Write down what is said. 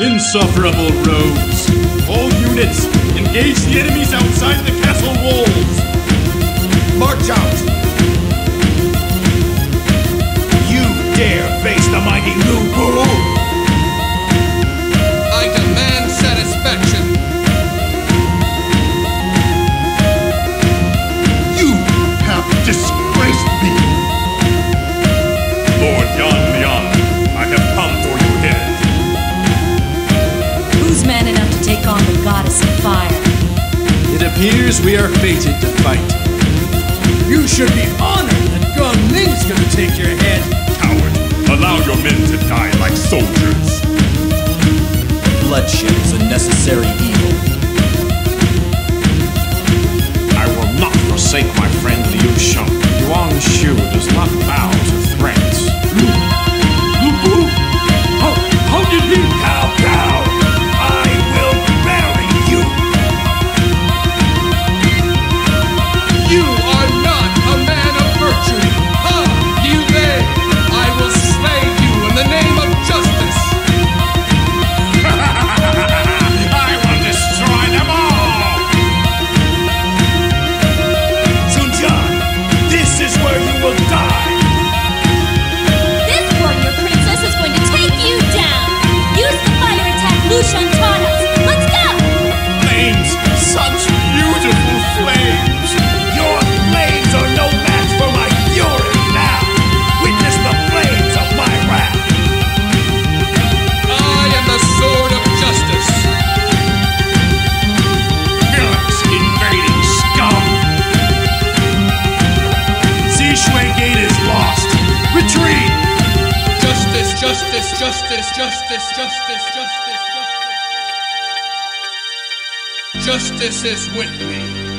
Insufferable rogues! All units, engage the enemies outside the Here's we are fated to fight. You should be honored that Gan Ning's gonna take your head. Coward, allow your men to die like soldiers. Bloodshed is a necessary evil. justice, justice, justice, justice, justice. Justice is with me.